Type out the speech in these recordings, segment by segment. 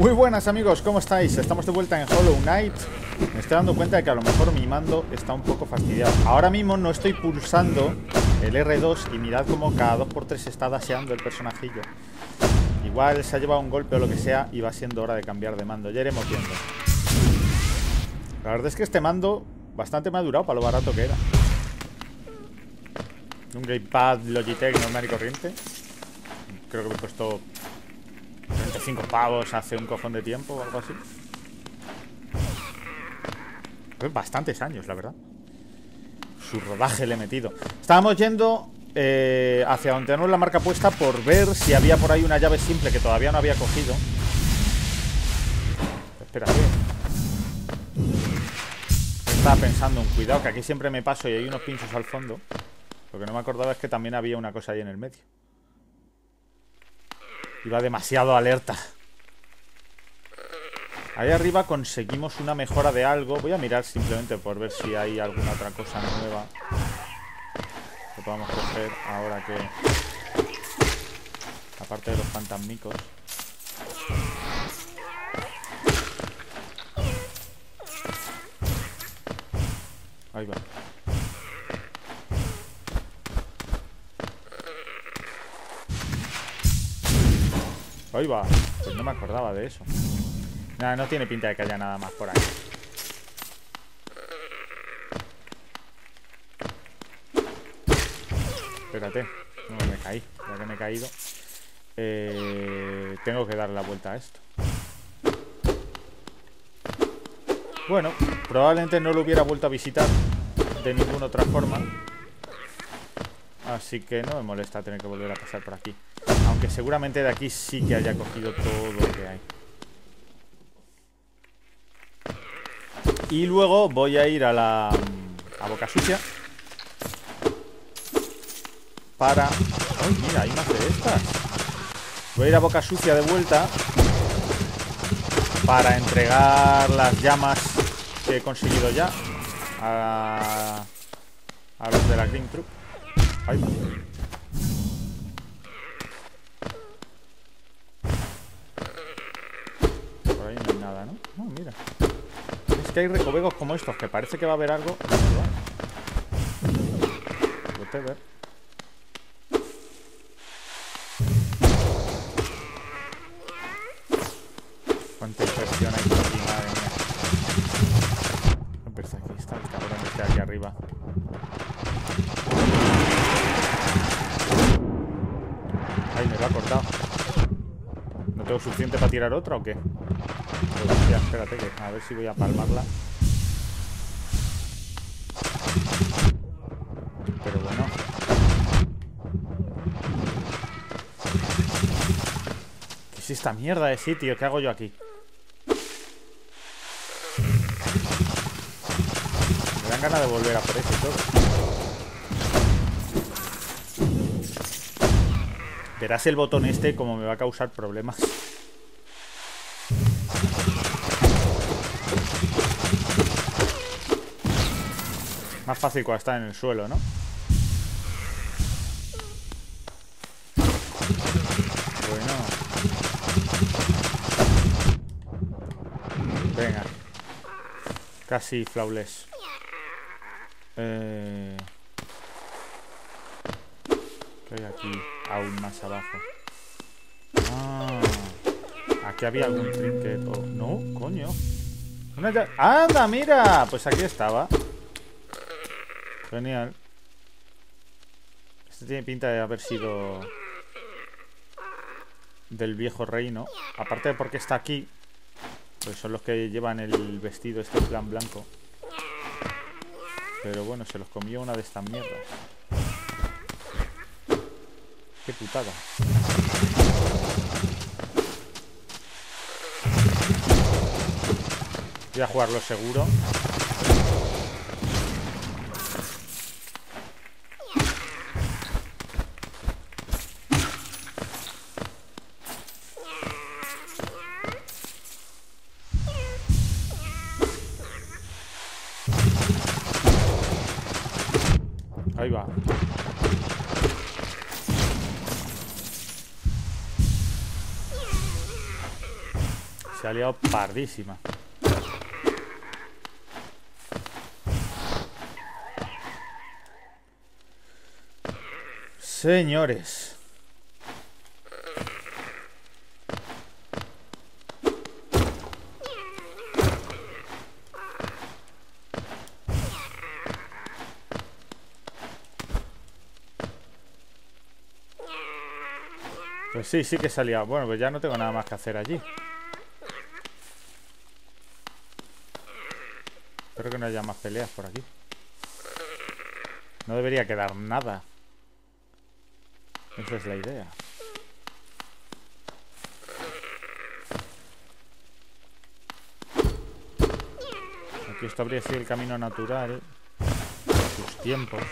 Muy buenas amigos, ¿cómo estáis? Estamos de vuelta en Hollow Knight. Me estoy dando cuenta de que a lo mejor mi mando está un poco fastidiado. Ahora mismo no estoy pulsando el R2 y mirad como cada 2x3 está daseando el personajillo. Igual se ha llevado un golpe o lo que sea y va siendo hora de cambiar de mando. Ya iremos viendo. La verdad es que este mando bastante me ha durado para lo barato que era. Un Gamepad Logitech normal y corriente. Creo que me puesto 35 pavos hace un cojón de tiempo o algo así. Bastantes años, la verdad. Su rodaje le he metido. Estábamos yendo eh, hacia donde tenemos la marca puesta por ver si había por ahí una llave simple que todavía no había cogido. Espera, Estaba pensando en cuidado, que aquí siempre me paso y hay unos pinchos al fondo. Lo que no me acordaba es que también había una cosa ahí en el medio. Iba demasiado alerta. Ahí arriba conseguimos una mejora de algo. Voy a mirar simplemente por ver si hay alguna otra cosa nueva que podamos coger ahora que... Aparte de los fantasmicos. Ahí va. Ahí va. Pues no me acordaba de eso. Nada, no tiene pinta de que haya nada más por ahí. Espérate. No, me caí. Ya que me he caído. Eh, tengo que dar la vuelta a esto. Bueno, probablemente no lo hubiera vuelto a visitar de ninguna otra forma. Así que no me molesta tener que volver a pasar por aquí. Aunque seguramente de aquí sí que haya cogido todo lo que hay. Y luego voy a ir a la... A Boca Sucia. Para... ¡Ay, mira! Hay más de estas. Voy a ir a Boca Sucia de vuelta. Para entregar las llamas que he conseguido ya. A... A los de la Green Troop. Va. Es que hay recovecos como estos, que parece que va a haber algo. ver. Cuánta impresión hay aquí, madre mía. Empieza aquí, está el cabrón este aquí arriba. Ay, me lo ha cortado. ¿No tengo suficiente para tirar otra o qué? Espérate que a ver si voy a palmarla. Pero bueno. ¿Qué es esta mierda de sitio? ¿Qué hago yo aquí? Me dan ganas de volver a por eso todo. Verás el botón este como me va a causar problemas. Más fácil cuando está en el suelo, ¿no? Bueno. Venga. Casi flawless. Eh... ¿Qué hay aquí? Aún más abajo. Ah, aquí había algún trinket. No, coño. ¡Anda, mira! Pues aquí estaba. Genial. Este tiene pinta de haber sido del viejo reino. Aparte de porque está aquí, pues son los que llevan el vestido este plan blanco. Pero bueno, se los comió una de estas mierdas. Qué putada. Voy a jugarlo seguro. Pardísima. Señores. Pues sí, sí que liado. Bueno, pues ya no tengo nada más que hacer allí. Espero que no haya más peleas por aquí. No debería quedar nada. Esa es la idea. Aquí esto habría sido el camino natural. Sus tiempos.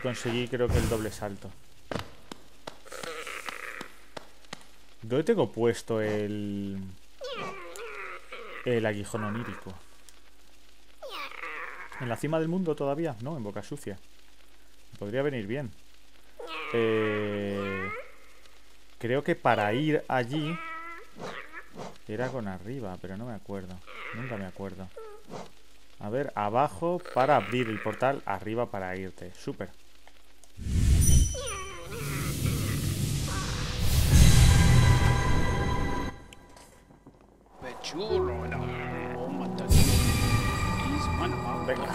Conseguí creo que el doble salto. ¿Dónde tengo puesto el... El aguijón onírico? ¿En la cima del mundo todavía? No, en Boca Sucia. Podría venir bien. Eh, creo que para ir allí... Era con arriba, pero no me acuerdo. Nunca me acuerdo. A ver, abajo para abrir el portal, arriba para irte. Súper. Venga.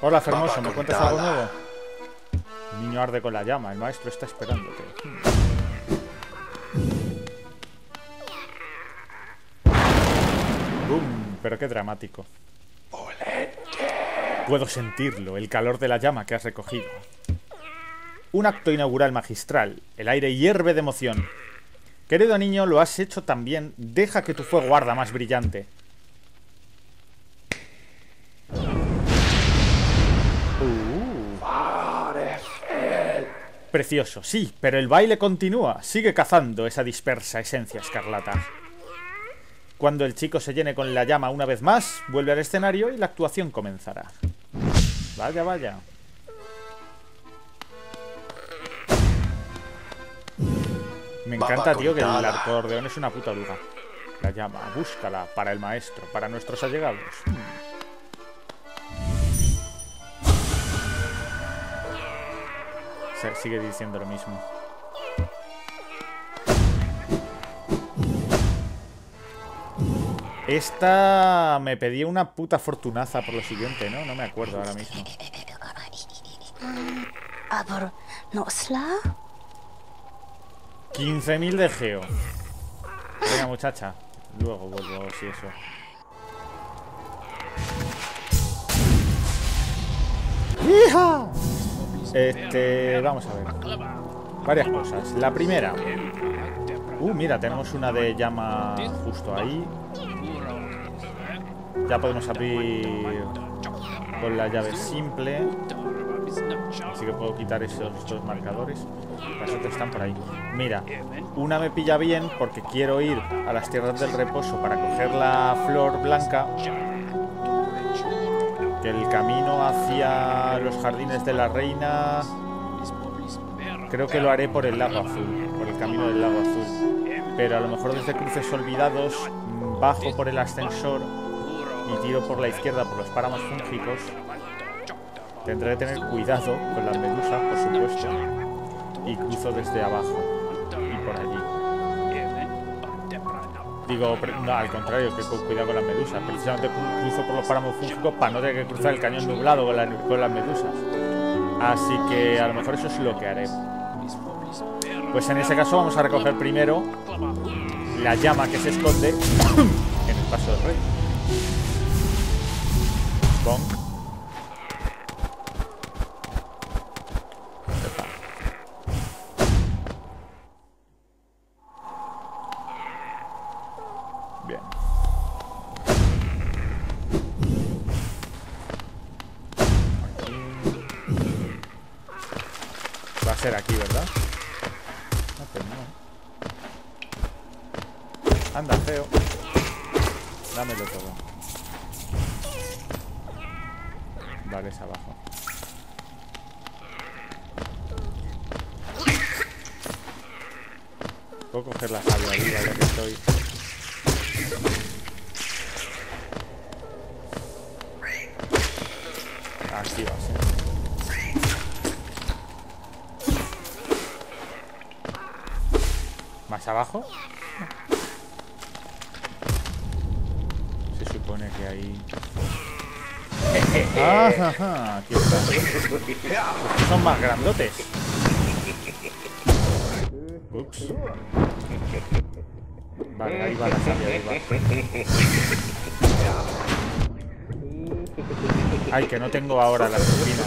Hola, Fermoso, ¿me cuentas algo nuevo? El niño arde con la llama, el maestro está esperándote. ¡Bum! Pero qué dramático. Puedo sentirlo, el calor de la llama que has recogido. Un acto inaugural magistral. El aire hierve de emoción. Querido niño, lo has hecho también. Deja que tu fuego arda más brillante. Precioso, sí, pero el baile continúa. Sigue cazando esa dispersa esencia escarlata. Cuando el chico se llene con la llama una vez más, vuelve al escenario y la actuación comenzará. Vaya, vaya. Me encanta, tío, que el acordeón es una puta oruga. La llama, búscala para el maestro, para nuestros allegados. Se sigue diciendo lo mismo. Esta me pedía una puta fortunaza por lo siguiente, ¿no? No me acuerdo ahora mismo. 15.000 de geo. Venga, muchacha. Luego vuelvo, si eso. ¡Hija! Este, vamos a ver. Varias cosas. La primera. Uh, mira, tenemos una de llama justo ahí. Ya podemos abrir con la llave simple. Así que puedo quitar esos dos marcadores. Las otras están por ahí. Mira, una me pilla bien porque quiero ir a las tierras del reposo para coger la flor blanca el camino hacia los jardines de la reina creo que lo haré por el lago azul, por el camino del lago azul. Pero a lo mejor desde cruces olvidados bajo por el ascensor y tiro por la izquierda por los páramos fúngicos. Tendré que tener cuidado con las medusas, por supuesto, y cruzo desde abajo y por allí. Digo, no, al contrario, que con cuidado con las medusas. Precisamente cruzo por los páramos fúngicos para no tener que cruzar el cañón nublado con, con las medusas. Así que a lo mejor eso es lo que haré. Pues en ese caso vamos a recoger primero la llama que se esconde en el paso del rey. A no tengo ahora las espinas.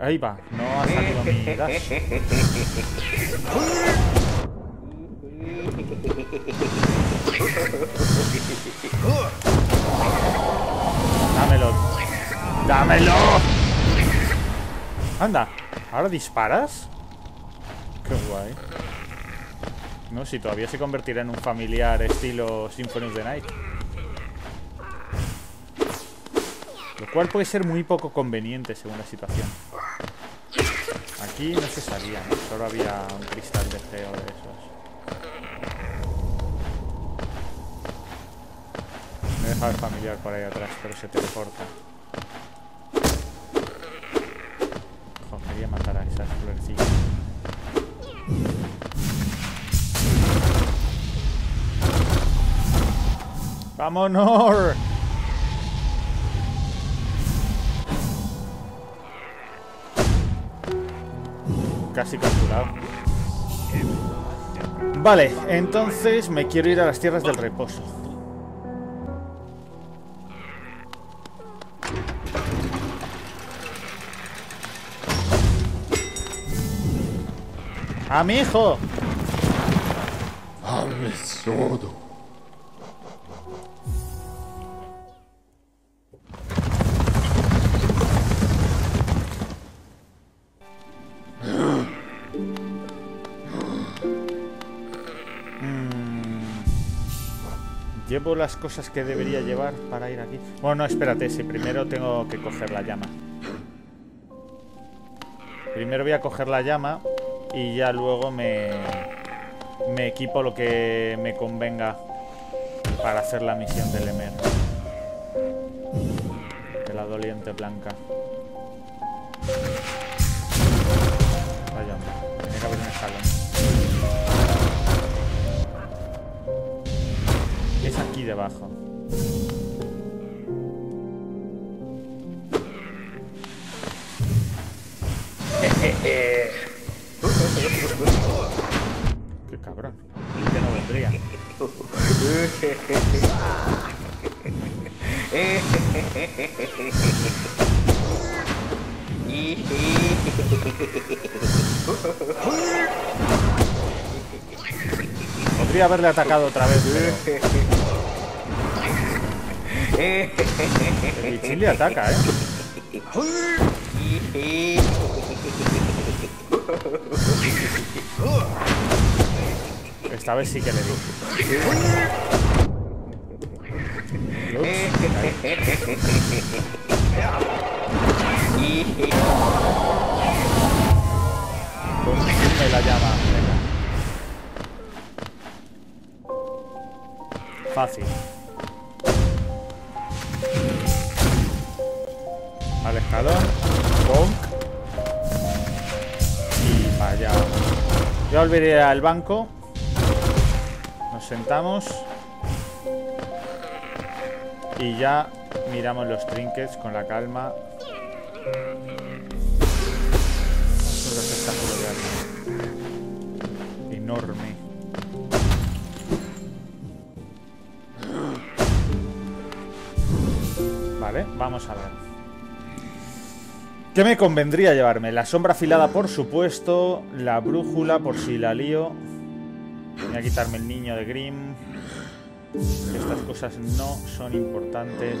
Ahí va, no. Dámelo. ¡Dámelo! Anda, ¿ahora disparas? Qué guay. No, si todavía se convertirá en un familiar estilo Symphony of Night. Lo cual puede ser muy poco conveniente según la situación. Aquí no se salía, ¿no? Solo había un cristal de geo de esos. He dejado el familiar por ahí atrás, pero se teleporta. Ojo, quería matar a esas florecillas. ¡Vámonos! Casi capturado. Vale, entonces me quiero ir a las tierras del reposo. ¡A mi hijo! Hable sordo. ¿Llevo las cosas que debería llevar para ir aquí? Bueno, no, espérate, si primero tengo que coger la llama. Primero voy a coger la llama y ya luego me, me equipo lo que me convenga para hacer la misión del Emer. De la doliente blanca. Vaya, hombre, tiene que haber un escalón. Es aquí debajo. cabrón. Que no vendría. Podría haberle atacado otra vez, pero... El bichín le ataca, ¿eh? Esta vez sí que le di. Consume la llama. Venga. Fácil. Al escalón. Bonk. Y para allá. Yo volveré al banco. Nos sentamos. Y ya miramos los trinkets con la calma. Es un espectáculo de alma. Enorme. Vale, vamos a ver. ¿Qué me convendría llevarme? La sombra afilada, por supuesto. La brújula, por si la lío. Voy a quitarme el niño de Grimm. Estas cosas no son importantes.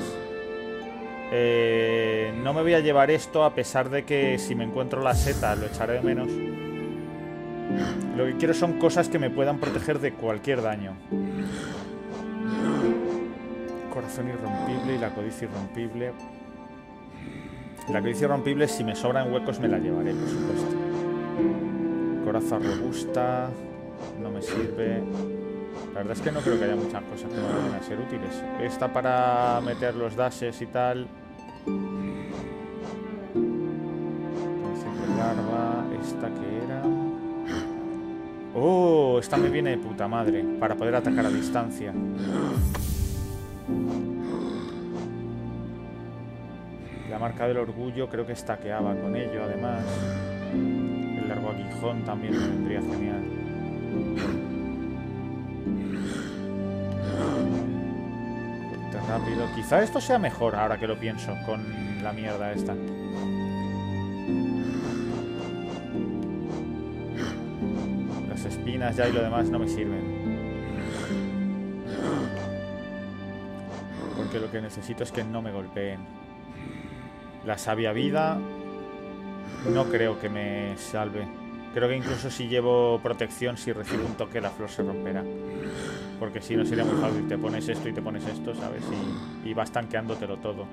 Eh, no me voy a llevar esto a pesar de que si me encuentro la seta lo echaré de menos. Lo que quiero son cosas que me puedan proteger de cualquier daño. Corazón irrompible y la codicia irrompible. La codicia rompible, si me sobran huecos, me la llevaré, por supuesto. Coraza robusta. Sirve. La verdad es que no creo que haya muchas cosas que me vayan a ser útiles. Esta para meter los dashes y tal. larva. Esta que era. Oh, esta me viene de puta madre. Para poder atacar a distancia. La marca del orgullo creo que estaqueaba con ello, además. El largo aguijón también me vendría genial. Rápido. Quizá esto sea mejor ahora que lo pienso con la mierda esta. Las espinas ya y lo demás no me sirven. Porque lo que necesito es que no me golpeen. La sabia vida no creo que me salve. Creo que incluso si llevo protección, si recibo un toque, la flor se romperá. Porque si no sería muy fácil. Te pones esto y te pones esto, ¿sabes? Y, y vas tanqueándotelo todo.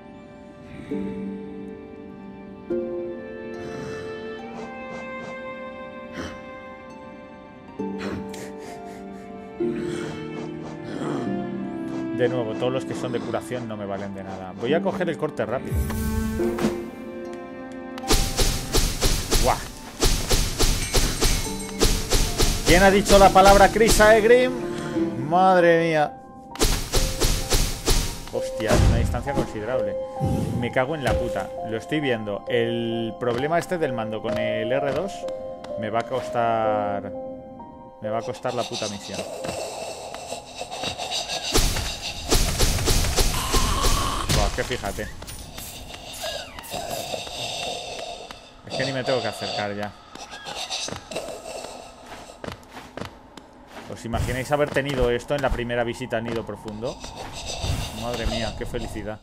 De nuevo, todos los que son de curación no me valen de nada. Voy a coger el corte rápido. ¿Quién ha dicho la palabra Crisa Egrim? Madre mía. Hostia, una distancia considerable. Me cago en la puta. Lo estoy viendo. El problema este del mando con el R2 me va a costar... Me va a costar la puta misión. Buah, que fíjate. Es que ni me tengo que acercar ya. ¿Os imagináis haber tenido esto en la primera visita al nido profundo? Madre mía, qué felicidad.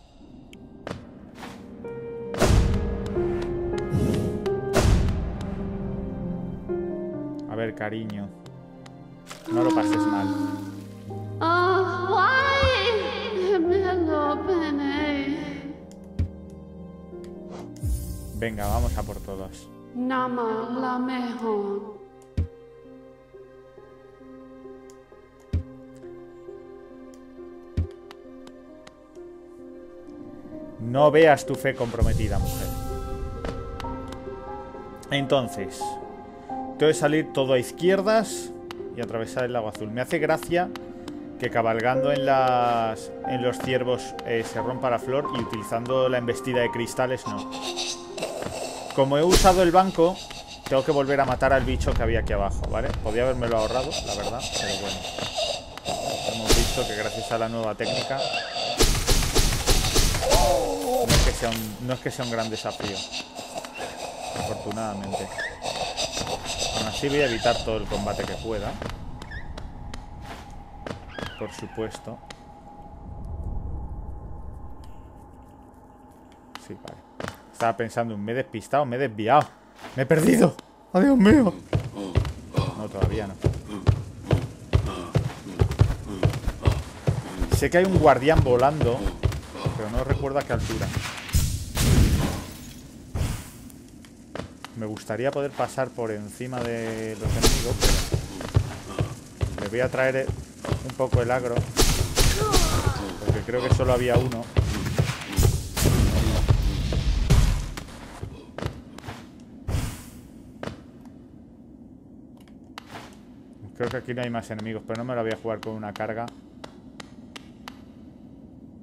A ver, cariño. No lo pases mal. Venga, vamos a por todos. Nama la mejor. No veas tu fe comprometida, mujer. Entonces, tengo que salir todo a izquierdas y atravesar el lago azul. Me hace gracia que cabalgando en, las, en los ciervos eh, se rompa la flor y utilizando la embestida de cristales no. Como he usado el banco, tengo que volver a matar al bicho que había aquí abajo, ¿vale? Podría haberme lo ahorrado, la verdad, pero bueno. Hemos visto que gracias a la nueva técnica no es que sea un gran desafío. Afortunadamente. Aún así voy a evitar todo el combate que pueda. Por supuesto. Sí, vale. Estaba pensando, me he despistado, me he desviado. Me he perdido. ¡Adiós mío! No, todavía no. Sé que hay un guardián volando, pero no recuerdo a qué altura. Me gustaría poder pasar por encima de los enemigos, pero le voy a traer un poco el agro, porque creo que solo había uno. Creo que aquí no hay más enemigos, pero no me lo voy a jugar con una carga.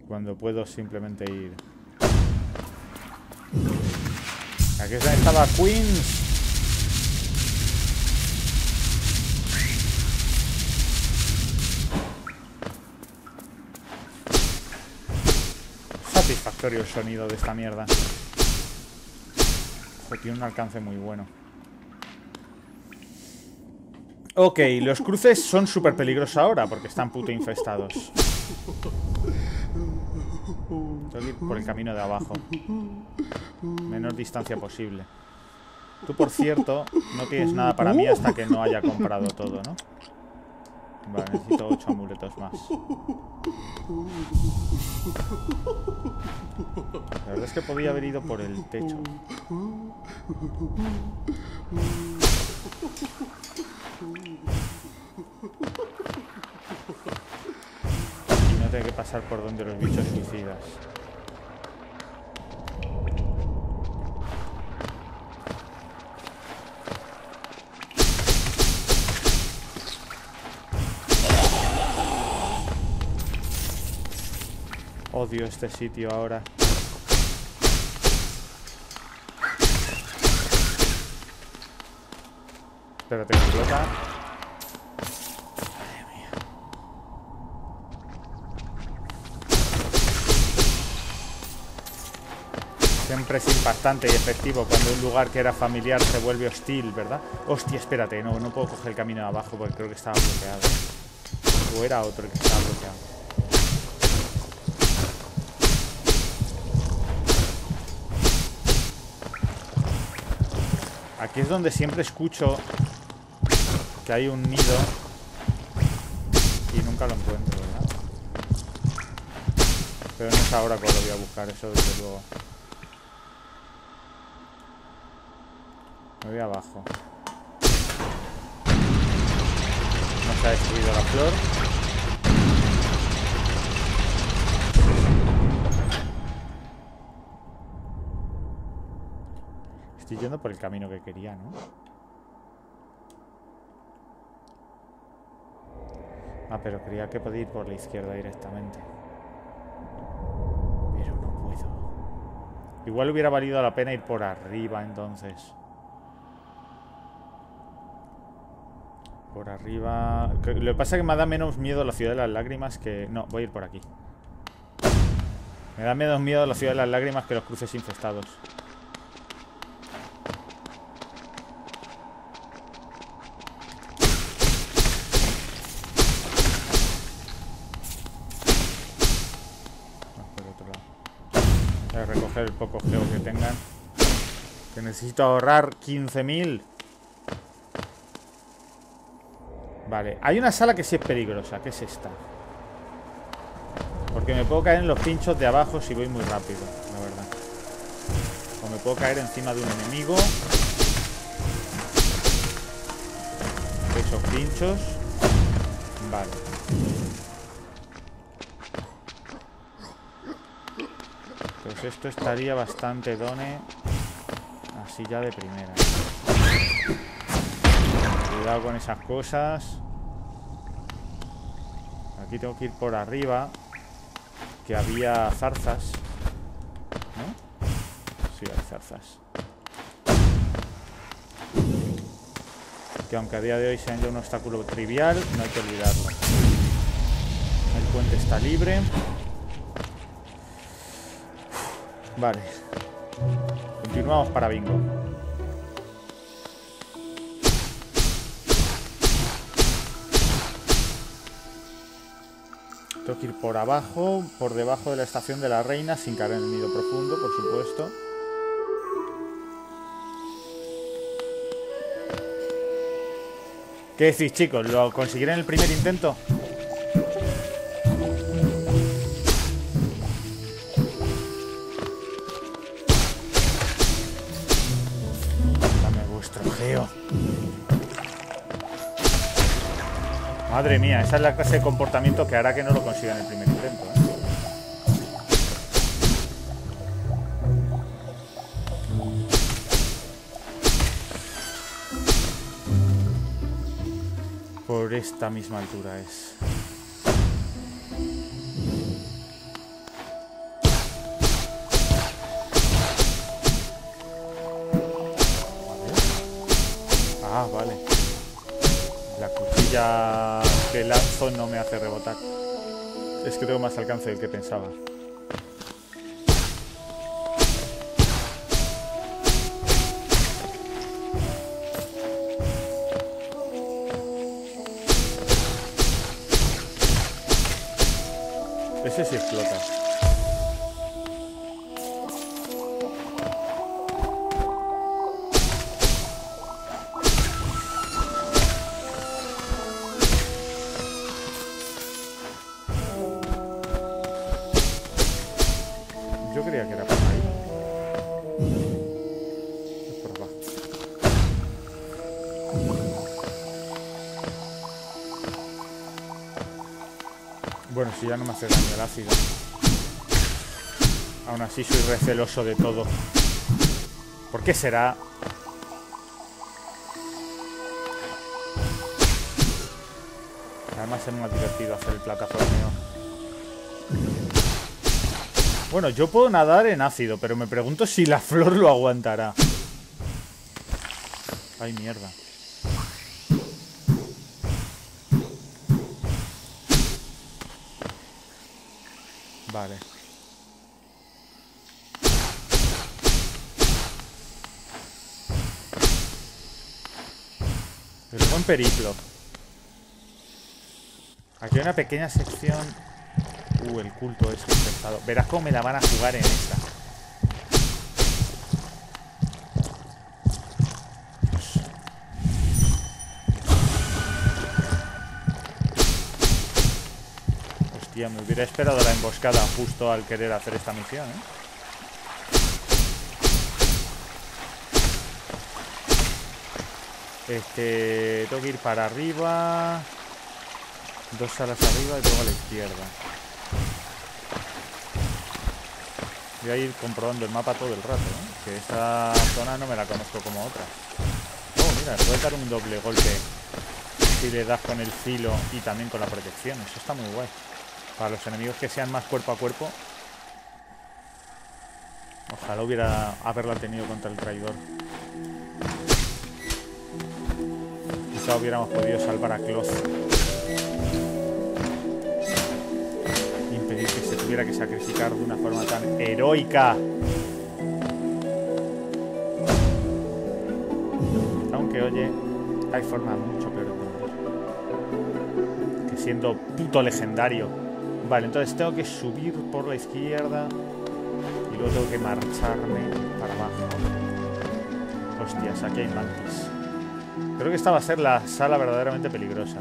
Cuando puedo simplemente ir Aquí estaba Queens. satisfactorio el sonido de esta mierda. tiene un alcance muy bueno. Ok, los cruces son súper peligrosos ahora porque están puto infestados. Por el camino de abajo. Menor distancia posible. Tú, por cierto, no tienes nada para mí hasta que no haya comprado todo, ¿no? Vale, necesito 8 amuletos más. La verdad es que podía haber ido por el techo. Y no tengo que pasar por donde los bichos suicidas. Odio este sitio ahora. Espérate, explota. Madre mía. Siempre es impactante y efectivo cuando un lugar que era familiar se vuelve hostil, ¿verdad? Hostia, espérate, no, no puedo coger el camino de abajo porque creo que estaba bloqueado. O era otro el que estaba bloqueado. Aquí es donde siempre escucho que hay un nido y nunca lo encuentro, ¿verdad? Pero no es ahora cuando lo voy a buscar, eso desde luego. Me voy abajo. No se ha destruido la flor. Estoy yendo por el camino que quería, ¿no? Ah, pero creía que podía ir por la izquierda directamente. Pero no puedo. Igual hubiera valido la pena ir por arriba entonces. Por arriba... Lo que pasa es que me da menos miedo la ciudad de las lágrimas que... No, voy a ir por aquí. Me da menos miedo la ciudad de las lágrimas que los cruces infestados. El poco geo que tengan. Que necesito ahorrar 15.000. Vale, hay una sala que sí es peligrosa, que es esta. Porque me puedo caer en los pinchos de abajo si voy muy rápido, la verdad. O me puedo caer encima de un enemigo. Esos pinchos. Vale. Pues esto estaría bastante done. Así ya de primera. Cuidado con esas cosas. Aquí tengo que ir por arriba. Que había zarzas. ¿No? Sí, hay zarzas. Que aunque a día de hoy sean ya un obstáculo trivial, no hay que olvidarlo. El puente está libre. Vale. Continuamos para bingo. Tengo que ir por abajo, por debajo de la estación de la reina, sin caer en el nido profundo, por supuesto. ¿Qué decís, chicos? ¿Lo conseguiré en el primer intento? Madre mía, esa es la clase de comportamiento que hará que no lo consiga en el primer intento. ¿eh? Por esta misma altura es. tengo más alcance del que pensaba. Ese sí explota. Ya no me hace daño el ácido. Aún así soy receloso de todo. ¿Por qué será? Además es más divertido hacer el plataformeo. Bueno, yo puedo nadar en ácido, pero me pregunto si la flor lo aguantará. Ay, mierda. Vale. El buen periplo. Aquí hay una pequeña sección Uh, el culto es pesado. Verás cómo me la van a jugar en esta. Hostia, me hubiera esperado la emboscada justo al querer hacer esta misión. Este... Tengo que ir para arriba... Dos salas arriba y luego a la izquierda. Voy a ir comprobando el mapa todo el rato, ¿eh? Que esta zona no me la conozco como otra. Oh, mira, puede dar un doble golpe si le das con el filo y también con la protección. Eso está muy guay. Para los enemigos que sean más cuerpo a cuerpo. Ojalá hubiera haberla tenido contra el traidor. Quizá hubiéramos podido salvar a Cloth. impedir que se tuviera que sacrificar de una forma tan heroica. Aunque, oye, hay formas mucho peor de morir. Que siendo puto legendario. Vale, entonces tengo que subir por la izquierda y luego tengo que marcharme para abajo. Hostias, aquí hay mantis. Creo que esta va a ser la sala verdaderamente peligrosa.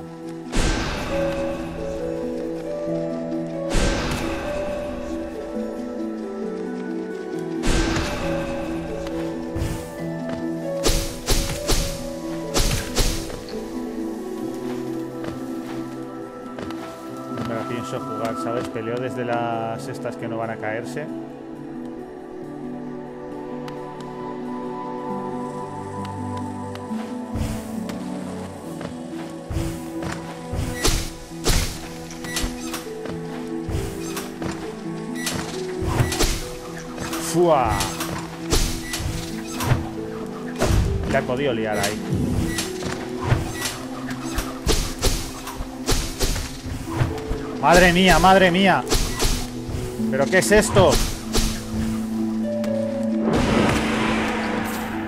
Desde las estas que no van a caerse. ¡Fua! La he podido liar ahí. Madre mía, madre mía. ¿Pero qué es esto?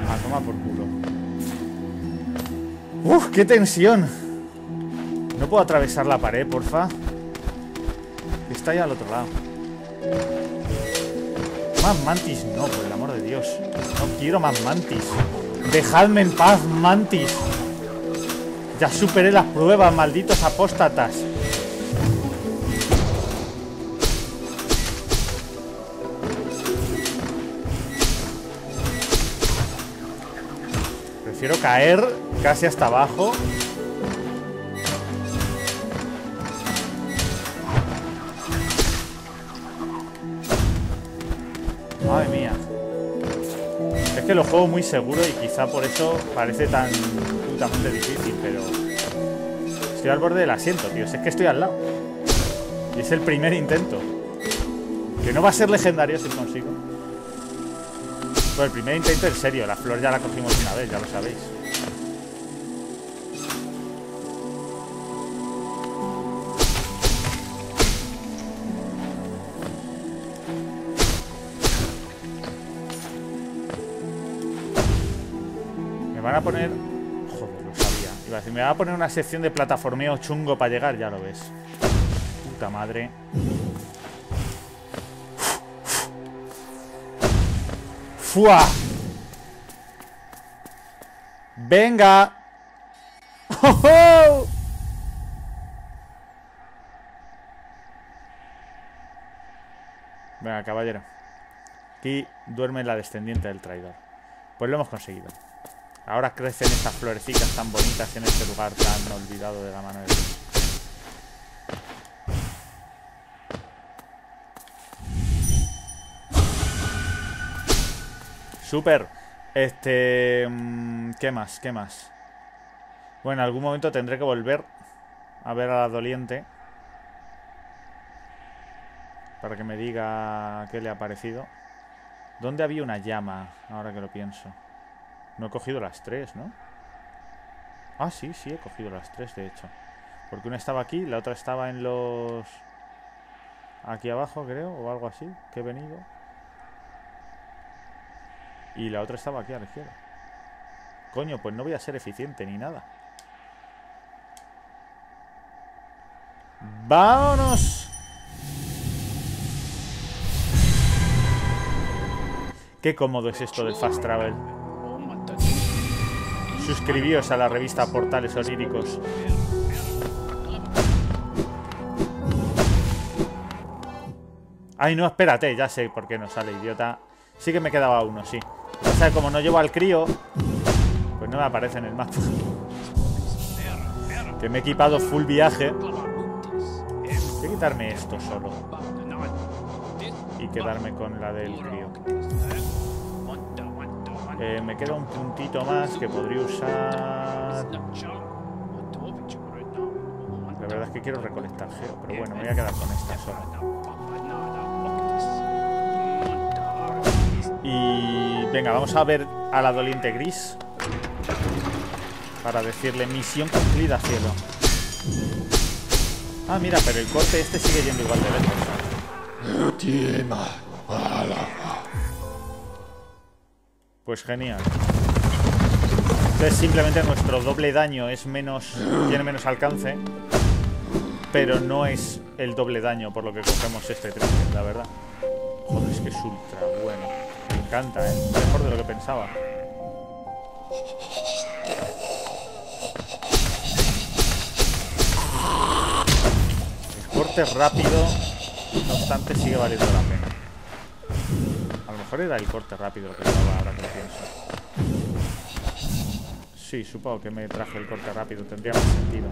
Ah, toma por culo. Uf, qué tensión. No puedo atravesar la pared, porfa. Está ahí al otro lado. Más mantis, no, por el amor de Dios. No quiero más mantis. Dejadme en paz, mantis. Ya superé las pruebas, malditos apóstatas. Quiero caer casi hasta abajo. Madre mía. Es que lo juego muy seguro y quizá por eso parece tan putamente difícil, pero... Estoy al borde del asiento, tío. es que estoy al lado. Y es el primer intento. Que no va a ser legendario si consigo el primer intento en serio, la flor ya la cogimos una vez, ya lo sabéis. Me van a poner... Joder, lo sabía. Iba a decir, me van a poner una sección de plataformeo chungo para llegar, ya lo ves. Puta madre. ¡Fua! ¡Venga! ¡Oh, Venga, caballero. Aquí duerme la descendiente del traidor. Pues lo hemos conseguido. Ahora crecen estas florecitas tan bonitas en este lugar tan olvidado de la mano de Dios. Super. Este... Mm, ¿Qué más? ¿Qué más? Bueno, en algún momento tendré que volver a ver a la doliente. Para que me diga qué le ha parecido. ¿Dónde había una llama? Ahora que lo pienso. No he cogido las tres, ¿no? Ah, sí, sí, he cogido las tres, de hecho. Porque una estaba aquí, la otra estaba en los... Aquí abajo, creo, o algo así, que he venido. Y la otra estaba aquí a la izquierda. Coño, pues no voy a ser eficiente ni nada. ¡Vámonos! Qué cómodo es esto del fast travel. Suscribíos a la revista Portales Oníricos. Ay, no, espérate, ya sé por qué no sale, idiota. Sí que me quedaba uno, sí. O sea, como no llevo al crío, pues no me aparece en el mapa. que me he equipado full viaje. Voy a quitarme esto solo. Y quedarme con la del crío. Eh, me queda un puntito más que podría usar... La verdad es que quiero recolectar geo, pero bueno, me voy a quedar con esta sola. Y venga, vamos a ver a la doliente gris. Para decirle misión cumplida, cielo. Ah, mira, pero el corte este sigue yendo igual de lejos. Pues genial. Entonces simplemente nuestro doble daño es menos. tiene menos alcance. Pero no es el doble daño por lo que cogemos este tren, la verdad. Joder, es que es ultra bueno. Me encanta, ¿eh? Mejor de lo que pensaba. El corte rápido, no obstante, sigue valiendo la pena mejor era el corte rápido que llevaba ahora que lo pienso. Sí, supongo que me traje el corte rápido, tendría más sentido.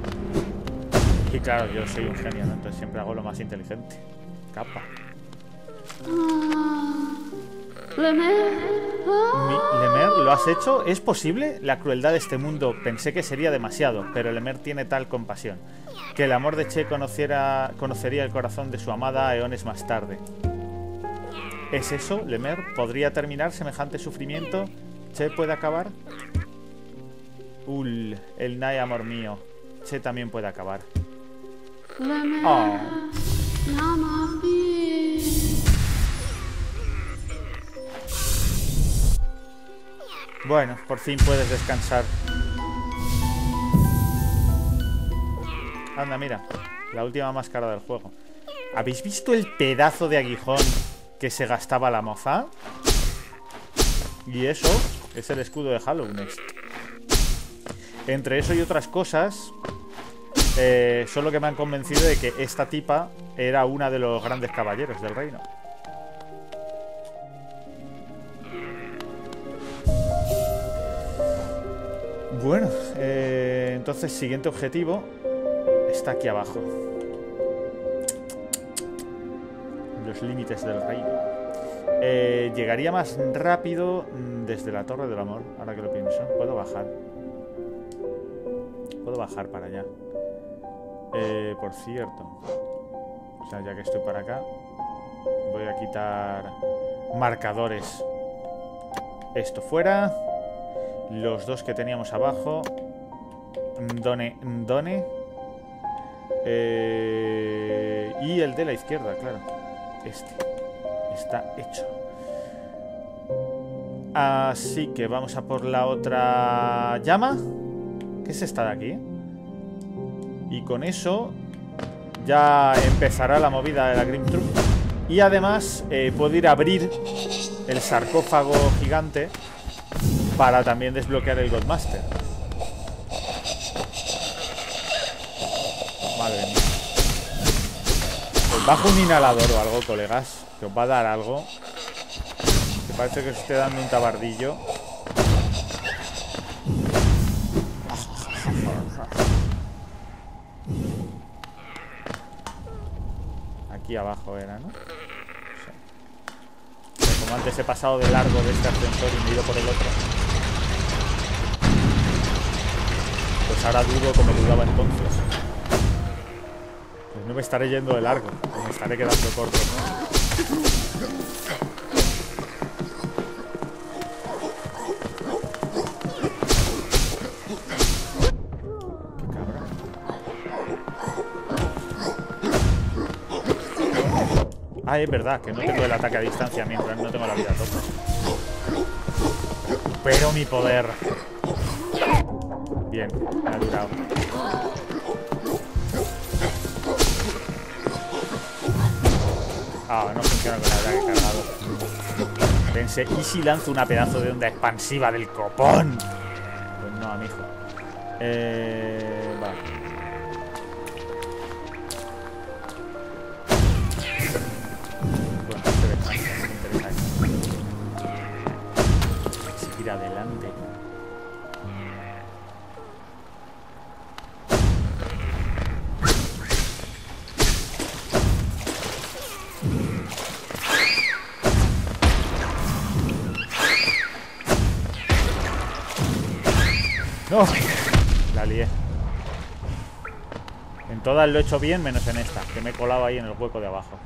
Y claro, yo soy un genio, entonces siempre hago lo más inteligente. Capa. Lemer, ¿lo has hecho? ¿Es posible? La crueldad de este mundo pensé que sería demasiado, pero Lemer tiene tal compasión. Que el amor de Che conociera, conocería el corazón de su amada eones más tarde. ¿Es eso, Lemer? ¿Podría terminar semejante sufrimiento? ¿Che puede acabar? Ul, el Nai amor mío. Che también puede acabar. Oh. Bueno, por fin puedes descansar. Anda, mira. La última máscara del juego. ¿Habéis visto el pedazo de aguijón que se gastaba la moza. Y eso es el escudo de Halloween. Entre eso y otras cosas, eh, solo que me han convencido de que esta tipa era una de los grandes caballeros del reino. Bueno, eh, entonces siguiente objetivo está aquí abajo. los límites del reino. Eh, llegaría más rápido mm, desde la Torre del Amor, ahora que lo pienso. Puedo bajar. Puedo bajar para allá. Eh, por cierto. O sea, ya que estoy para acá, voy a quitar marcadores. Esto fuera. Los dos que teníamos abajo. Done, Done. Eh, y el de la izquierda, claro. Este está hecho. Así que vamos a por la otra llama. ¿Qué es esta de aquí? Y con eso ya empezará la movida de la Grim Troop. Y además eh, puedo ir a abrir el sarcófago gigante para también desbloquear el Godmaster. Madre mía. Pues bajo un inhalador o algo, colegas, que os va a dar algo. Que parece que os esté dando un tabardillo. Aquí abajo era, ¿no? Como antes he pasado de largo de este ascensor y me he ido por el otro. Pues ahora dudo como dudaba entonces. Pues no me estaré yendo de largo, me estaré quedando corto. Ah, es verdad, que no tengo el ataque a distancia mientras no tengo la vida tope. Pero mi poder. Bien, me ha durado. Ah, no funciona con el ataque cargado. Pensé, ¿y si lanzo una pedazo de onda expansiva del copón? Pues no, amigo. Eh, La lié. En todas lo he hecho bien, menos en esta, que me he colado ahí en el hueco de abajo.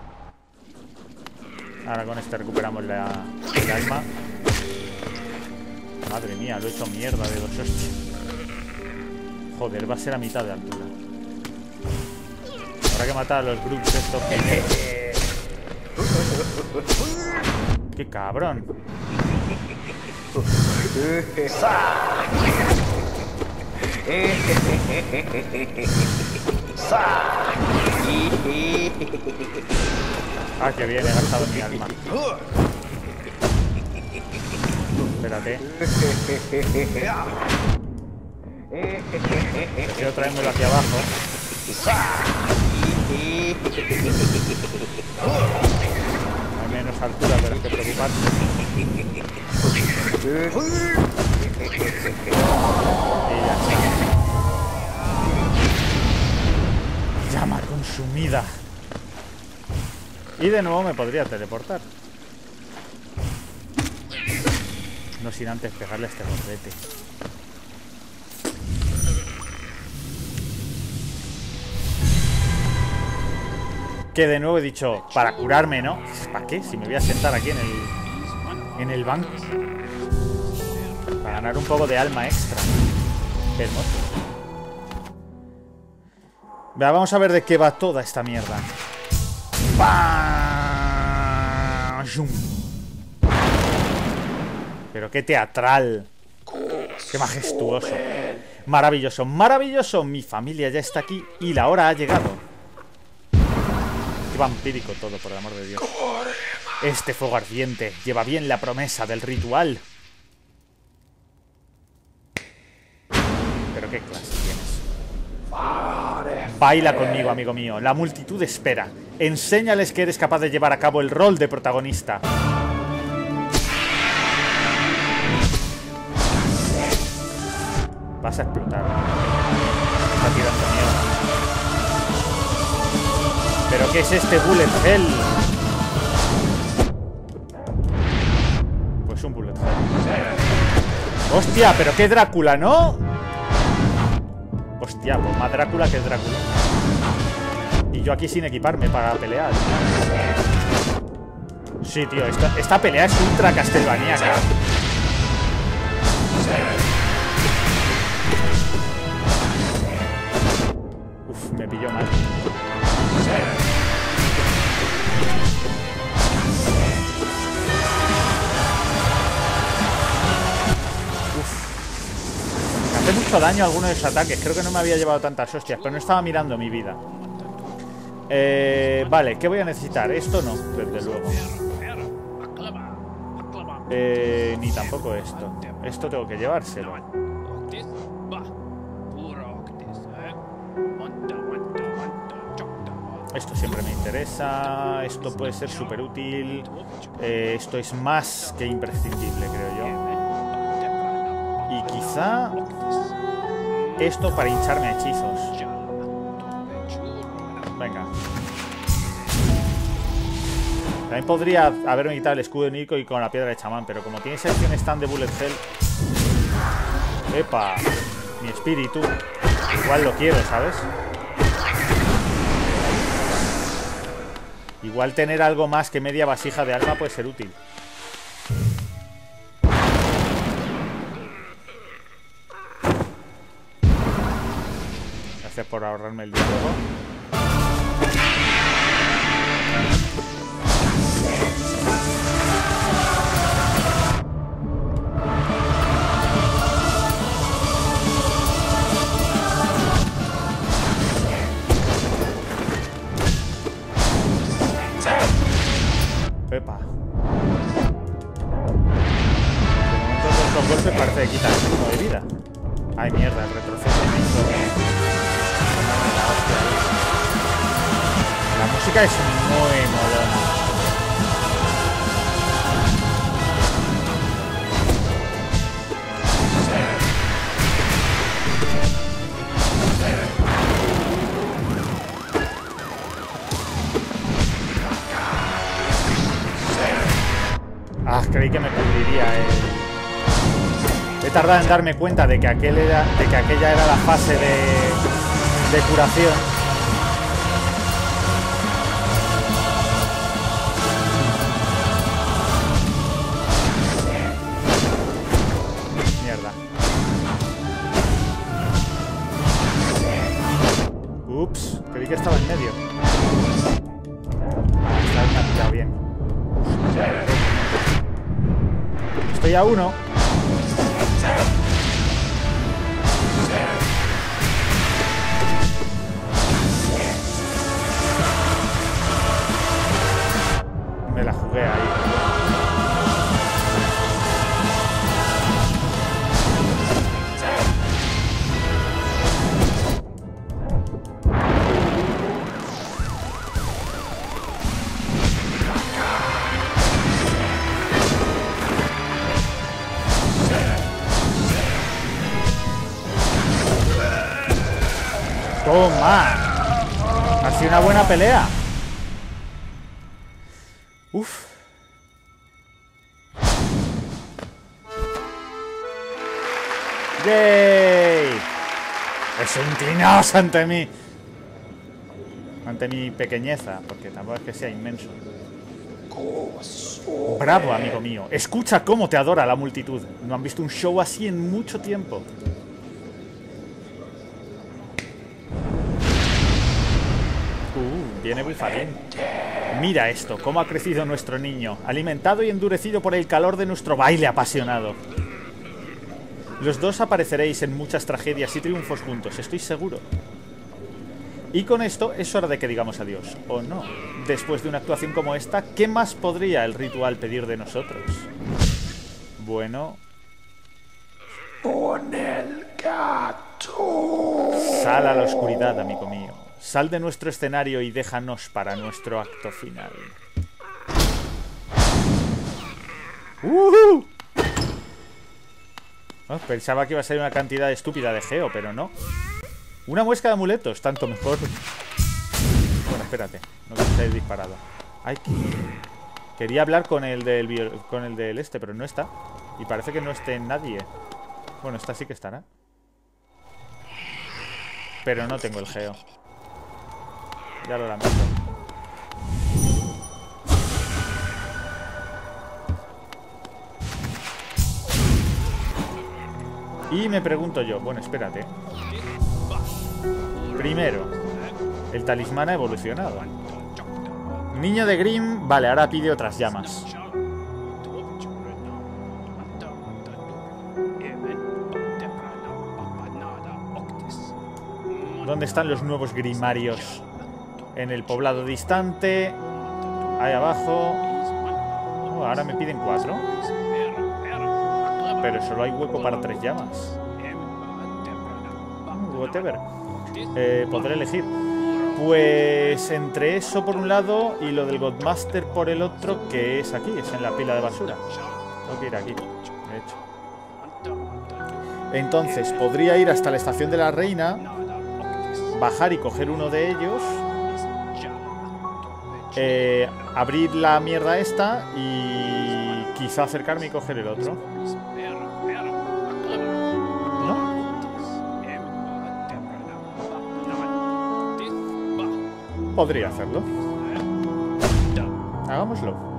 Ahora con este recuperamos la, el alma. Madre mía, lo he hecho mierda de dos hostias. Joder, va a ser a mitad de altura. Habrá que matar a los brooks estos que... ¡Qué cabrón! Ah, que bien, he gastado mi alma. Espérate. Quiero traérmelo hacia abajo. Hay menos altura, pero hay que preocuparse. Llama consumida. Y de nuevo me podría teleportar. No sin antes pegarle a este gordete. Que de nuevo he dicho, para curarme, ¿no? ¿Para qué? Si me voy a sentar aquí en el, en el banco. Para ganar un poco de alma extra. Qué hermoso. Vea, vamos a ver de qué va toda esta mierda. Pero qué teatral. Qué majestuoso. Maravilloso, maravilloso. Mi familia ya está aquí y la hora ha llegado. Qué vampírico todo, por el amor de Dios. Este fuego ardiente lleva bien la promesa del ritual. Qué clase tienes? Baila conmigo, amigo mío. La multitud espera. Enséñales que eres capaz de llevar a cabo el rol de protagonista. Vas a explotar. Miedo. ¿Pero qué es este bullet hell? Pues un bullet hell. ¡Hostia! ¿Pero qué Drácula, no? Hostia, pues más Drácula que Drácula. Y yo aquí sin equiparme para pelear. Sí, tío, esta, esta pelea es ultra castelvaníaca. Uf, me pilló mal. Hace mucho daño alguno de esos ataques. Creo que no me había llevado tantas hostias, pero no estaba mirando mi vida. Eh, vale, ¿qué voy a necesitar? Esto no, desde luego. Eh, ni tampoco esto. Esto tengo que llevárselo. Esto siempre me interesa. Esto puede ser súper útil. Eh, esto es más que imprescindible, creo yo. Y quizá esto para hincharme hechizos. Venga. También podría haberme quitado el escudo de Nico y con la piedra de chamán, pero como tiene secciones tan de bullet hell... ¡Epa! Mi espíritu. Igual lo quiero, ¿sabes? Igual tener algo más que media vasija de alma puede ser útil. Por ahorrarme el dinero. Es muy molona. Ah, creí que me cubriría el... He tardado en darme cuenta de que, aquella era la fase de curación. Pelea. Uf. ¡Yay! Eso inclinaos ante mí. Ante mi pequeñeza, porque tampoco es que sea inmenso. Bravo, amigo mío. Escucha cómo te adora la multitud. No han visto un show así en mucho tiempo. Viene bufadín. Mira esto, cómo ha crecido nuestro niño, alimentado y endurecido por el calor de nuestro baile apasionado. Los dos apareceréis en muchas tragedias y triunfos juntos, estoy seguro. Y con esto es hora de que digamos adiós, ¿o no? Después de una actuación como esta, ¿qué más podría el ritual pedir de nosotros? Bueno... Pon el gato. Sal a la oscuridad, amigo mío. Sal de nuestro escenario y déjanos para nuestro acto final. ¡Uh! Pensaba que iba a ser una cantidad estúpida de geo, pero no. Una muesca de amuletos, tanto mejor. Bueno, espérate, no quiero ser disparado. Ay, quería hablar con el del con el del este, pero no está. Y parece que no esté nadie. Bueno, esta sí que estará. Pero no tengo el geo. Ya lo lamento. Y me pregunto yo, bueno, espérate. Primero, el talismán ha evolucionado. Niño de Grimm, vale, ahora pide otras llamas. ¿Dónde están los nuevos grimarios? En el poblado distante. Ahí abajo. No, ahora me piden cuatro. Pero solo hay hueco para tres llamas. Whatever. Eh, podré elegir. Pues entre eso por un lado y lo del Godmaster por el otro, que es aquí, es en la pila de basura. Tengo que ir aquí, de hecho. Entonces, podría ir hasta la estación de la reina, bajar y coger uno de ellos, eh, abrir la mierda esta y quizá acercarme y coger el otro. ¿No? Podría hacerlo. Hagámoslo.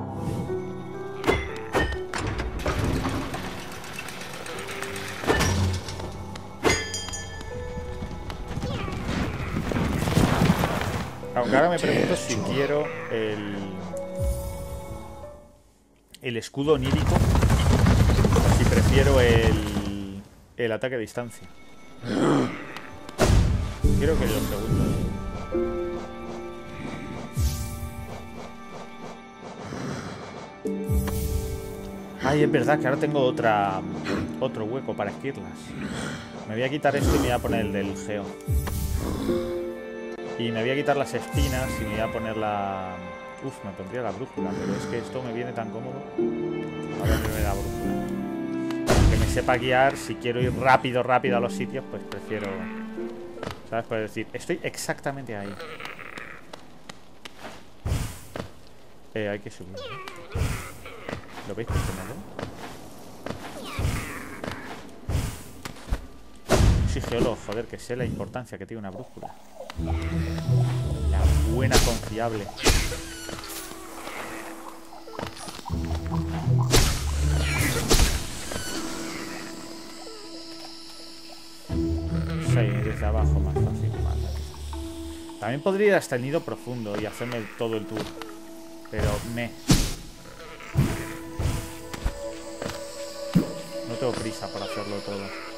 Ahora me pregunto si quiero el... El escudo onírico. O si prefiero el... El ataque a distancia. Quiero que los segundos. Ay, es verdad que ahora tengo otra otro hueco para esquirlas. Me voy a quitar esto y me voy a poner el del geo. Y me voy a quitar las espinas y me voy a poner la... Uf, me pondría la brújula, pero es que esto me viene tan cómodo. A ver, me la brújula. Aunque me sepa guiar, si quiero ir rápido, rápido a los sitios, pues prefiero... ¿Sabes? Puedes decir, estoy exactamente ahí. Eh, hay que subir. ¿Lo veis que Soy geólogo, joder, que sé la importancia que tiene una brújula. La buena, confiable. Sí, desde abajo más fácil. Vale. También podría ir hasta el nido profundo y hacerme todo el tour. Pero me. No tengo prisa para hacerlo todo.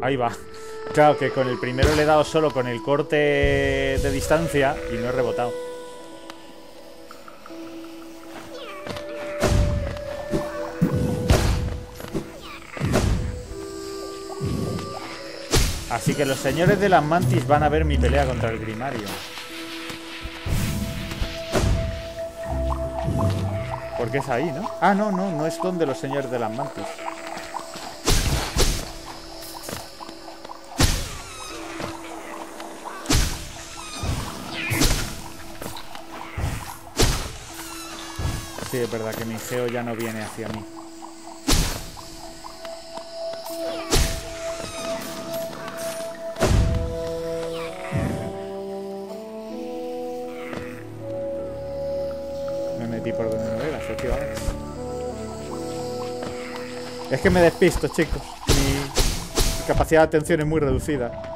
Ahí va. Claro que con el primero le he dado solo con el corte de distancia y no he rebotado. Así que los señores de las mantis van a ver mi pelea contra el Grimario. Porque es ahí, ¿no? Ah, no, no, no es donde los señores de las mantis. Es verdad que mi geo ya no viene hacia mí. Me metí por donde no era, efectivamente. Es que me despisto, chicos. Mi, mi capacidad de atención es muy reducida.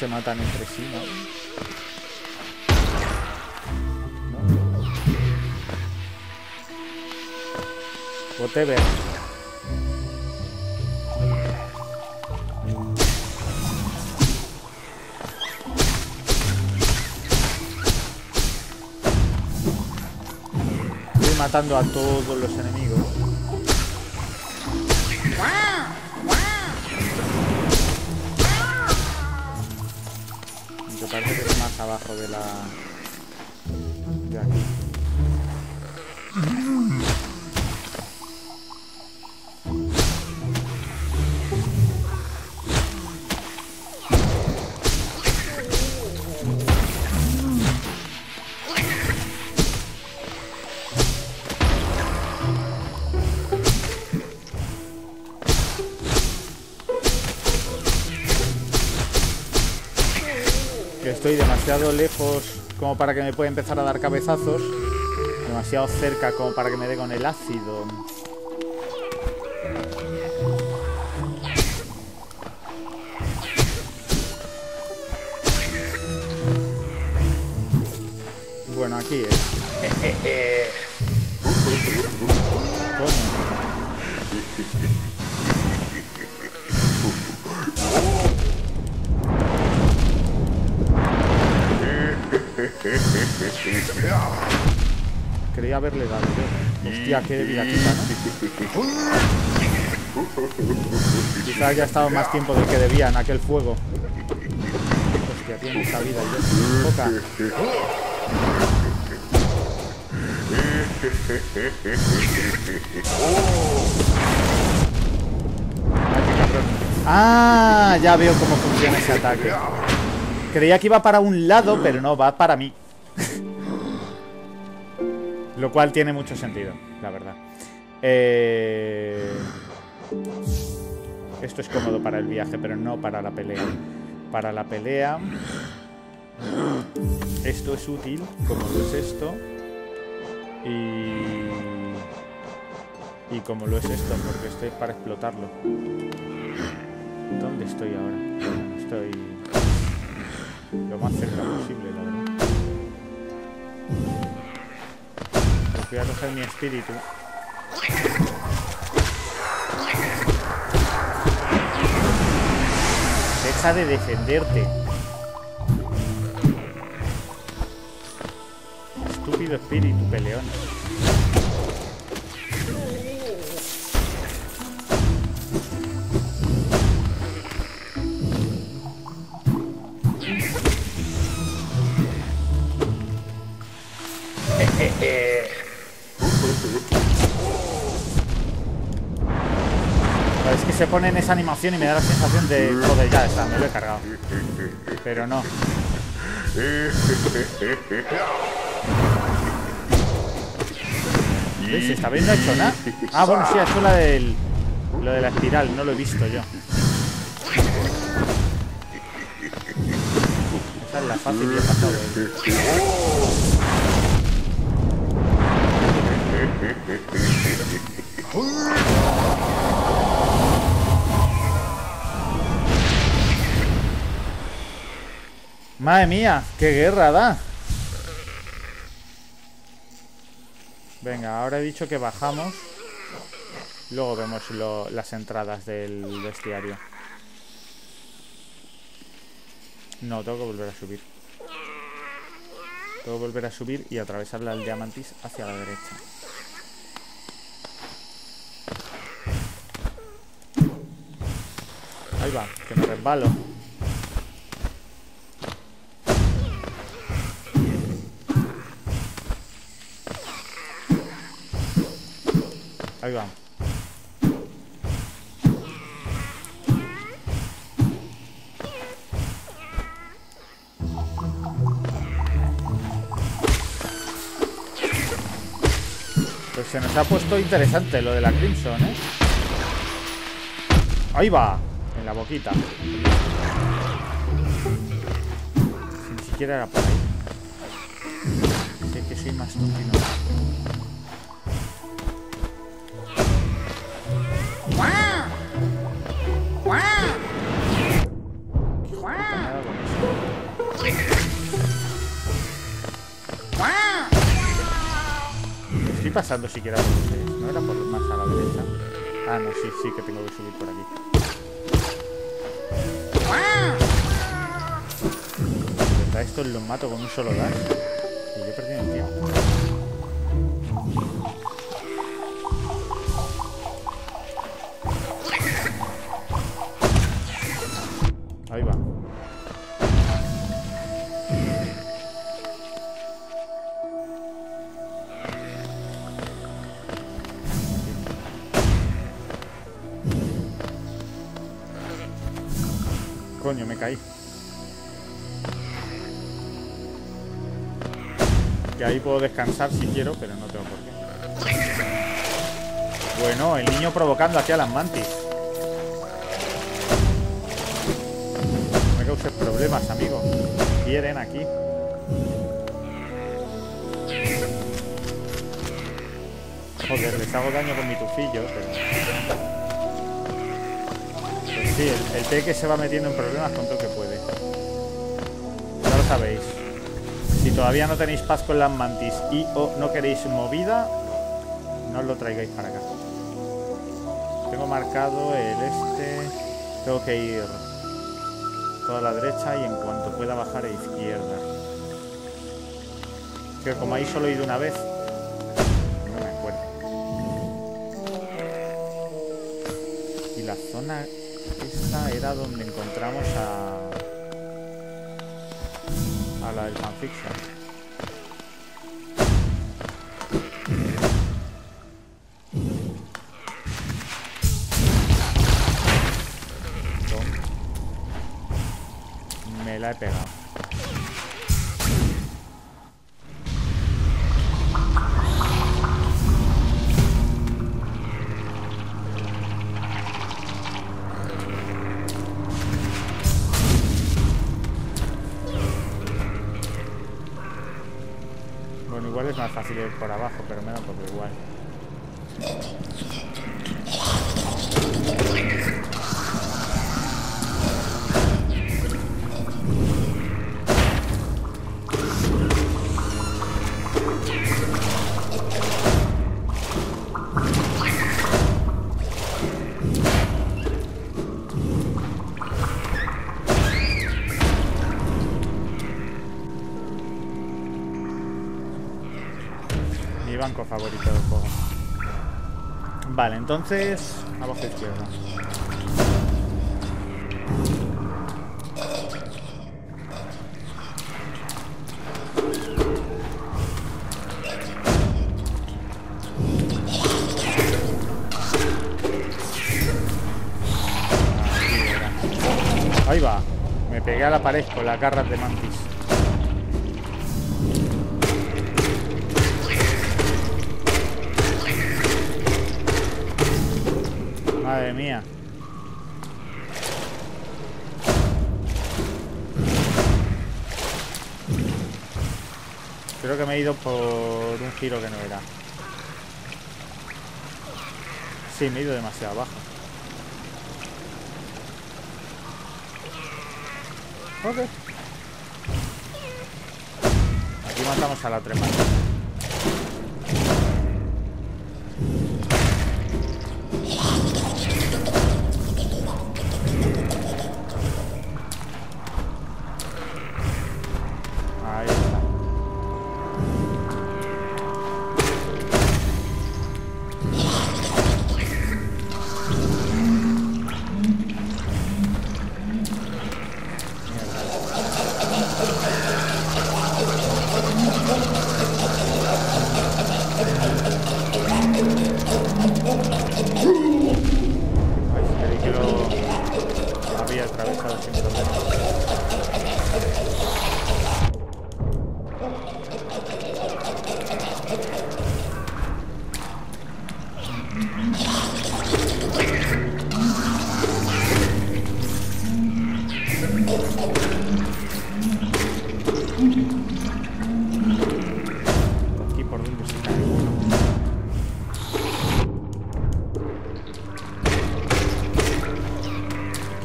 Se matan entre sí, ¿no? Whatever. Estoy matando a todos los enemigos. de la... estoy demasiado lejos como para que me pueda empezar a dar cabezazos. Demasiado cerca como para que me dé con el ácido. Bueno, aquí es. Creía haberle dado yo. Hostia, qué de vida quita, ¿no? Quizá haya estado más tiempo del que debía en aquel fuego. Hostia, tiene esta vida yo. Ah, ya veo cómo funciona ese ataque. Creía que iba para un lado, pero no, va para mí. Lo cual tiene mucho sentido, la verdad. Eh, Esto es cómodo para el viaje, pero no para la pelea. Para la pelea... Esto es útil, como lo es esto. Y... Y como lo es esto, porque estoy para explotarlo. ¿Dónde estoy ahora? Estoy lo más cerca posible, la verdad. Voy a coger mi espíritu. Deja de defenderte. Estúpido espíritu, peleón. Se pone en esa animación y me da la sensación de... Joder, ya está, me lo he cargado. Pero no. ¿Ves? Esta vez no ha hecho nada. Ah, bueno, sí, ha hecho la del... Lo de la espiral, no lo he visto yo. Esa es la fácil y he pasado. ¿eh? Madre mía, qué guerra da. Venga, ahora he dicho que bajamos. Luego vemos lo- las entradas del bestiario. No, tengo que volver a subir. Tengo que volver a subir y atravesar la aldea mantis hacia la derecha. Ahí va, que me resbalo. Ahí va. Pues se nos ha puesto interesante lo de la Crimson, ¿eh? Ahí va, en la boquita. Si ni siquiera era por ahí. Sé que soy más tonto. Pasando siquiera. No era por más a la derecha. Ah, no, sí, sí que tengo que subir por aquí. Estos los mato con un solo dash. Y yo perdido el tiempo. Ahí puedo descansar si quiero, pero no tengo por qué. Bueno, el niño provocando aquí a las mantis. Me causes problemas, amigo. Quieren aquí. Joder, les hago daño con mi tufillo, pero... Pues sí, el, el peque se va metiendo en problemas con todo lo que puede. Ya lo sabéis. Si todavía no tenéis paz con las mantis y o no queréis movida, no os lo traigáis para acá. Tengo marcado el este. Tengo que ir toda la derecha y en cuanto pueda bajar a izquierda. Que como ahí solo he ido una vez, no me acuerdo. Y la zona esta era donde encontramos a a la del fanfiction. 危ない。Entonces... Abajo izquierda. Ahí va. Me pegué a la pared con las garras de mantis. Ido por un giro que no era. Sí, me he ido demasiado abajo. Ok. Aquí matamos a la tremanda.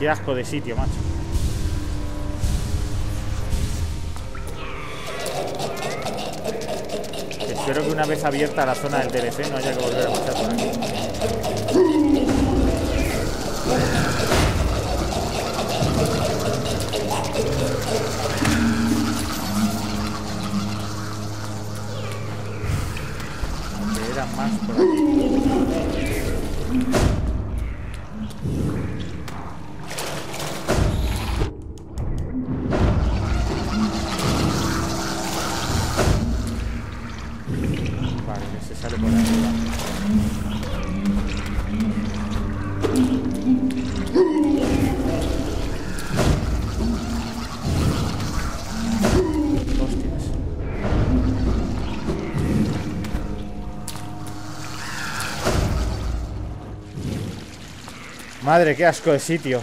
Qué asco de sitio, macho. Espero que una vez abierta la zona del DLC no haya que volver a pasar por aquí. Madre, qué asco de sitio.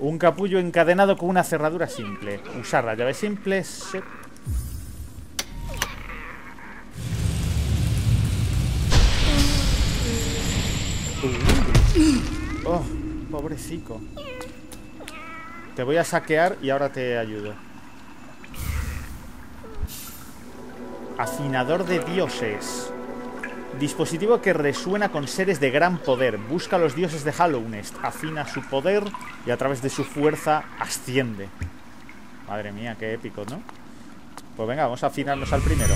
Un capullo encadenado con una cerradura simple. Usar la llave simple. Se... Oh, pobrecico. Te voy a saquear y ahora te ayudo. Afinador de dioses. Dispositivo que resuena con seres de gran poder. Busca a los dioses de Hallownest. Afina su poder y a través de su fuerza asciende. Madre mía, qué épico, ¿no? Pues venga, vamos a afinarnos al primero.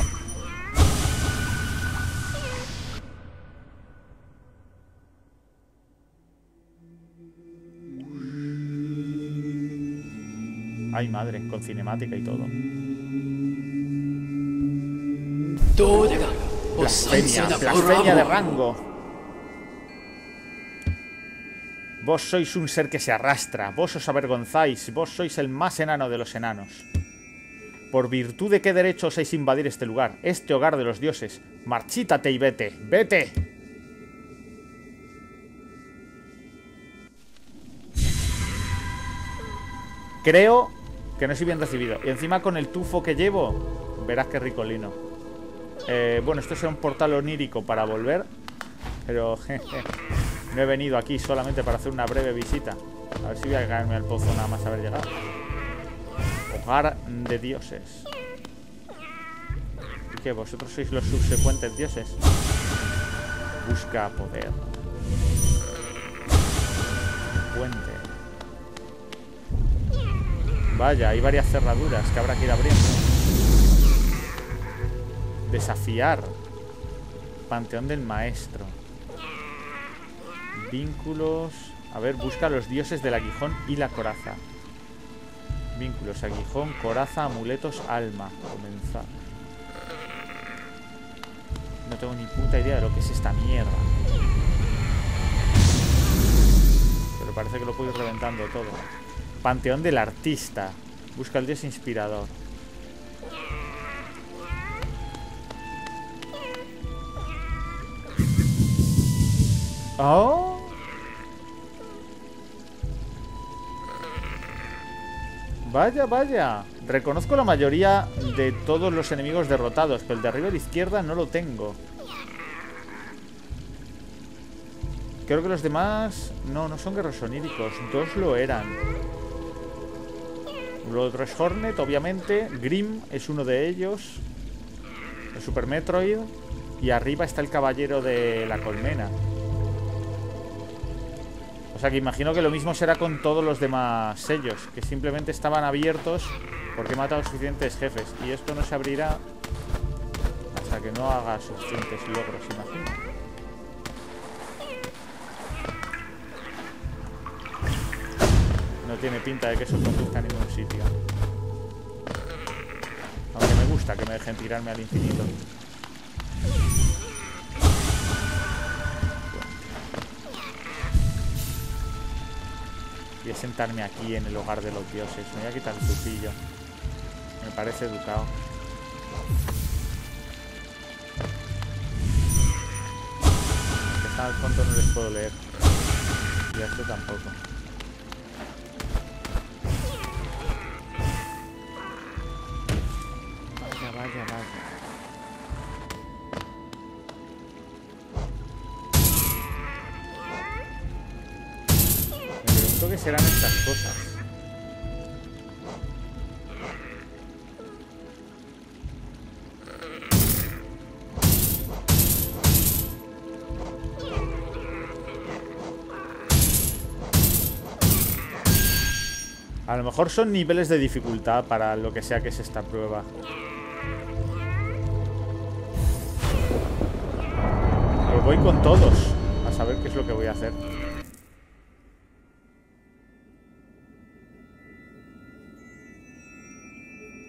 Ay, madre, con cinemática y todo. Blasfemia, blasfemia de rango. Vos sois un ser que se arrastra, vos os avergonzáis, vos sois el más enano de los enanos. ¿Por virtud de qué derecho osáis invadir este lugar, este hogar de los dioses? Marchítate y vete, vete. Creo que no soy bien recibido. Y encima con el tufo que llevo, verás que ricolino. Eh, bueno, esto será un portal onírico para volver. Pero jeje, no he venido aquí solamente para hacer una breve visita. A ver si voy a caerme al pozo nada más haber llegado. Hogar de dioses. ¿Y qué? ¿Vosotros sois los subsecuentes dioses? Busca poder. Puente. Vaya, hay varias cerraduras que habrá que ir abriendo. Desafiar. Panteón del maestro. Vínculos. A ver, busca los dioses del aguijón y la coraza. Vínculos, aguijón, coraza, amuletos, alma. Comenzar. No tengo ni puta idea de lo que es esta mierda. Pero parece que lo puedo ir reventando todo. Panteón del artista. Busca el dios inspirador. Oh. Vaya, vaya. Reconozco la mayoría de todos los enemigos derrotados, pero el de arriba a la izquierda no lo tengo. Creo que los demás... No, no son guerreros oníricos. Dos lo eran. Lo otro es Hornet, obviamente. Grim es uno de ellos. El Super Metroid. Y arriba está el caballero de la colmena. O sea que imagino que lo mismo será con todos los demás sellos, que simplemente estaban abiertos porque he matado suficientes jefes. Y esto no se abrirá hasta que no haga suficientes logros, imagino. Tiene pinta de que eso conduzca a ningún sitio. Aunque me gusta que me dejen tirarme al infinito. Voy a sentarme aquí en el hogar de los dioses. Me voy a quitar el tufillo. Me parece educado. Al fondo no les puedo leer. Y a este tampoco. mejor son niveles de dificultad para lo que sea que es esta prueba. Pero voy con todos a saber qué es lo que voy a hacer.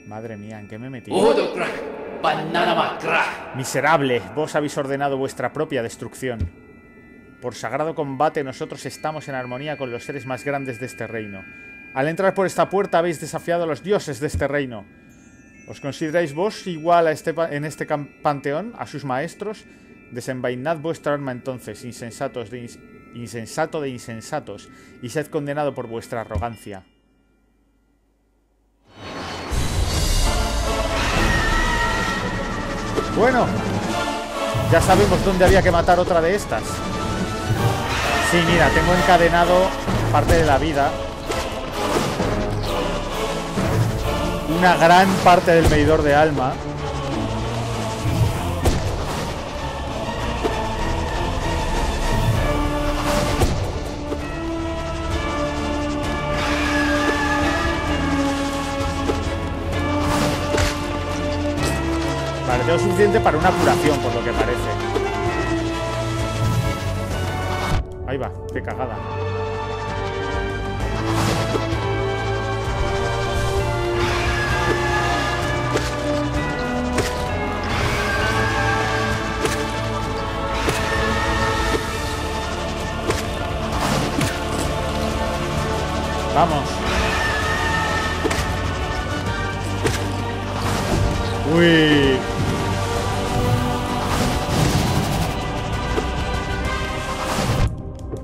Madre mía, ¿en qué me he metido? Miserable, vos habéis ordenado vuestra propia destrucción. Por sagrado combate nosotros estamos en armonía con los seres más grandes de este reino. Al entrar por esta puerta habéis desafiado a los dioses de este reino. ¿Os consideráis vos igual a este en este panteón, a sus maestros? Desenvainad vuestra arma entonces, insensatos de ins- insensato de insensatos, y sed condenado por vuestra arrogancia. Bueno, ya sabemos dónde había que matar otra de estas. Sí, mira, tengo encadenado parte de la vida. Una gran parte del medidor de alma. Vale, tengo suficiente para una curación, por lo que parece. Ahí va, qué cagada. Vamos. Uy.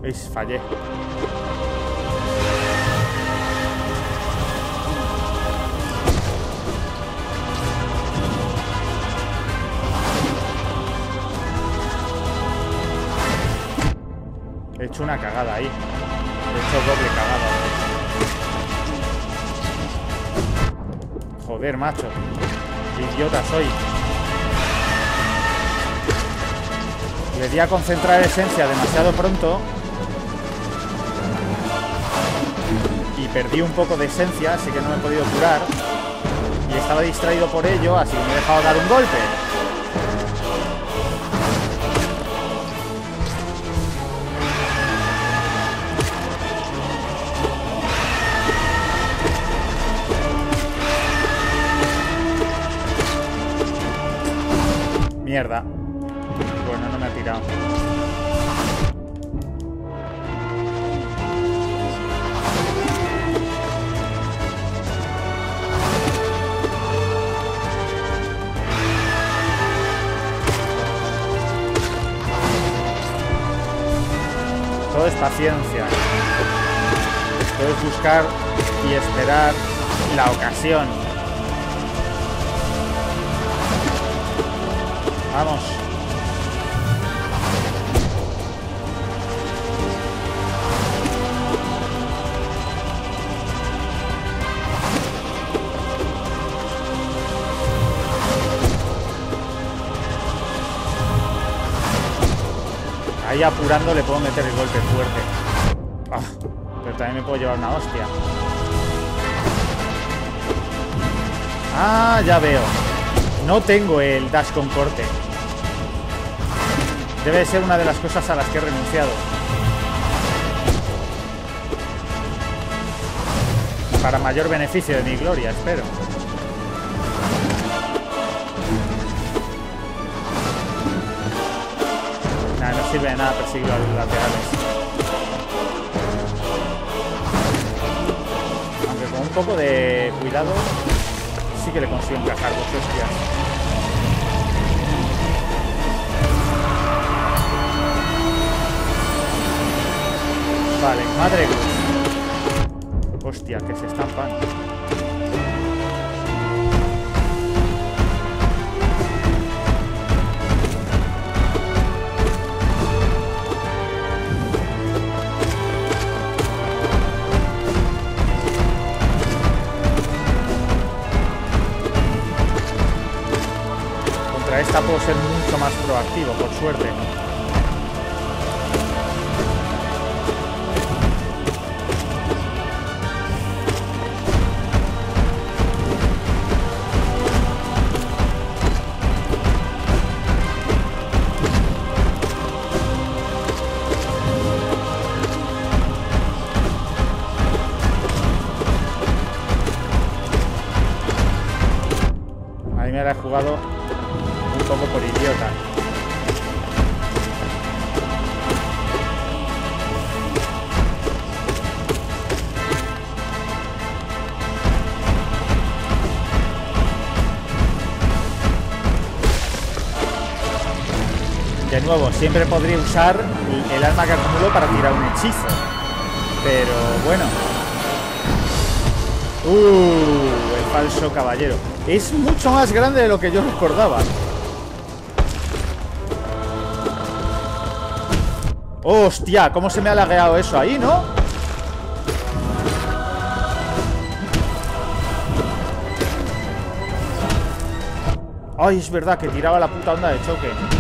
¿Veis? Fallé. Macho. Qué idiota soy. Le di a concentrar esencia demasiado pronto. Y perdí un poco de esencia, así que no me he podido curar. Y estaba distraído por ello, así que me he dejado dar un golpe. Mierda. Bueno, no me ha tirado. Todo es paciencia. Todo es buscar y esperar la ocasión. Vamos. Ahí apurando le puedo meter el golpe fuerte. Ah, pero también me puedo llevar una hostia. Ah, ya veo. No tengo el dash con corte. Debe ser una de las cosas a las que he renunciado. Para mayor beneficio de mi gloria, espero. Nah, no sirve de nada perseguir a los laterales. Aunque con un poco de cuidado sí que le consigo encajar dos hostias. Vale, madre. Hostia, que se estampan. Contra esta puedo ser mucho más proactivo, por suerte. De nuevo, siempre podría usar el arma que acumulo para tirar un hechizo. Pero bueno. Uh, el falso caballero. Es mucho más grande de lo que yo recordaba. ¡Hostia! ¿Cómo se me ha lagueado eso ahí, no? Ay, es verdad que tiraba la puta onda de choque.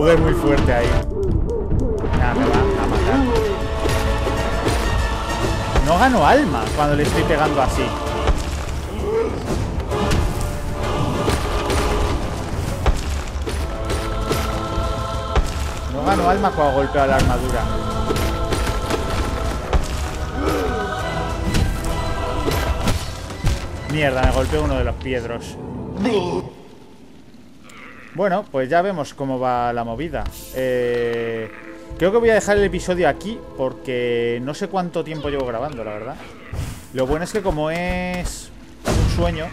Jugué muy fuerte ahí. Nah, me va a matar. No gano alma cuando le estoy pegando así. No gano alma cuando golpeo a la armadura. Mierda, me golpeó uno de los piedros. Bueno, pues ya vemos cómo va la movida. Eh, creo que voy a dejar el episodio aquí porque no sé cuánto tiempo llevo grabando, la verdad. Lo bueno es que como es un sueño,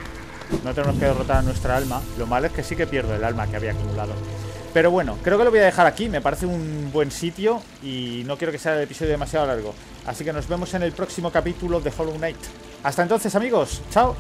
no tenemos que derrotar a nuestra alma. Lo malo es que sí que pierdo el alma que había acumulado. Pero bueno, creo que lo voy a dejar aquí. Me parece un buen sitio y no quiero que sea el episodio demasiado largo. Así que nos vemos en el próximo capítulo de Hollow Knight. Hasta entonces, amigos. Chao.